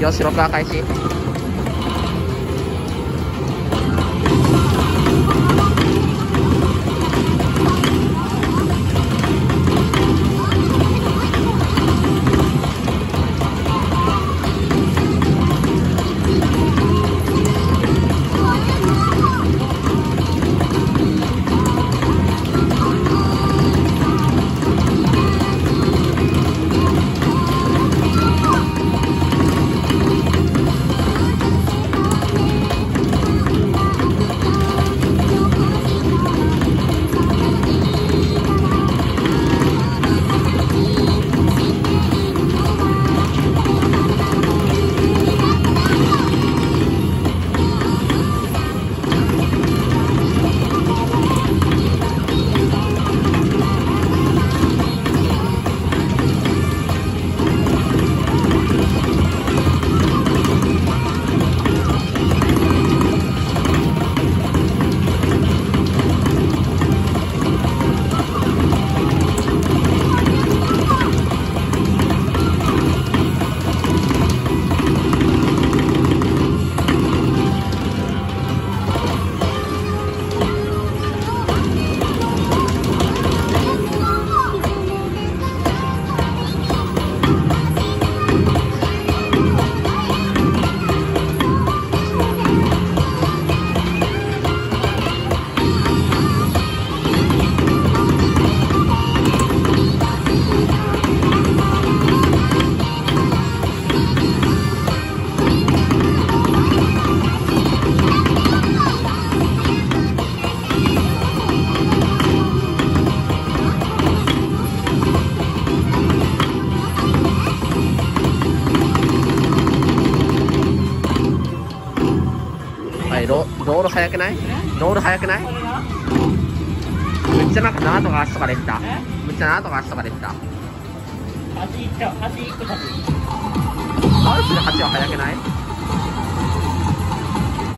よし録画開始。い。ロロール早くない？ロール早くない？めっちゃなんか7とか8とか出てた。めっちゃ7とか8とか出てた。8いっちゃう。8一個先マルチで8は早くない？